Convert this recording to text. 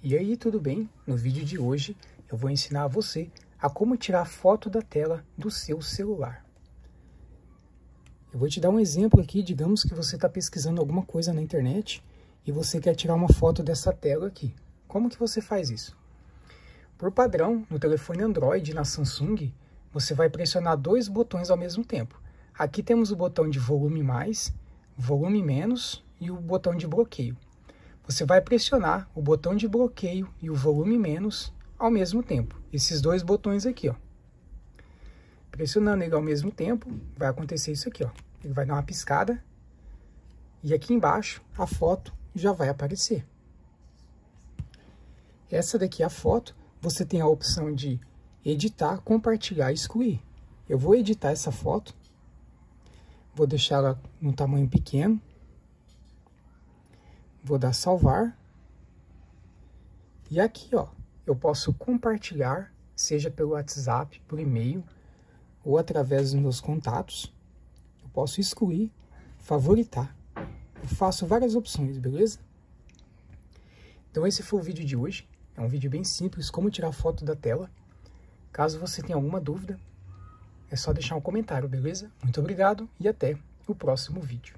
E aí, tudo bem? No vídeo de hoje eu vou ensinar a você a como tirar foto da tela do seu celular. Eu vou te dar um exemplo aqui, digamos que você está pesquisando alguma coisa na internet e você quer tirar uma foto dessa tela aqui. Como que você faz isso? Por padrão, no telefone Android na Samsung, você vai pressionar dois botões ao mesmo tempo. Aqui temos o botão de volume mais, volume menos e o botão de bloqueio. Você vai pressionar o botão de bloqueio e o volume menos ao mesmo tempo. Esses dois botões aqui, ó. Pressionando ele ao mesmo tempo, vai acontecer isso aqui, ó. Ele vai dar uma piscada e aqui embaixo a foto já vai aparecer. Essa daqui é a foto. Você tem a opção de editar, compartilhar e excluir. Eu vou editar essa foto. Vou deixar ela num tamanho pequeno. Vou dar salvar. E aqui, ó, eu posso compartilhar, seja pelo WhatsApp, por e-mail ou através dos meus contatos. Eu posso excluir, favoritar. Eu faço várias opções, beleza? Então esse foi o vídeo de hoje. É um vídeo bem simples, como tirar foto da tela. Caso você tenha alguma dúvida, é só deixar um comentário, beleza? Muito obrigado e até o próximo vídeo.